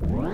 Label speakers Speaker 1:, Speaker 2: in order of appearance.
Speaker 1: What?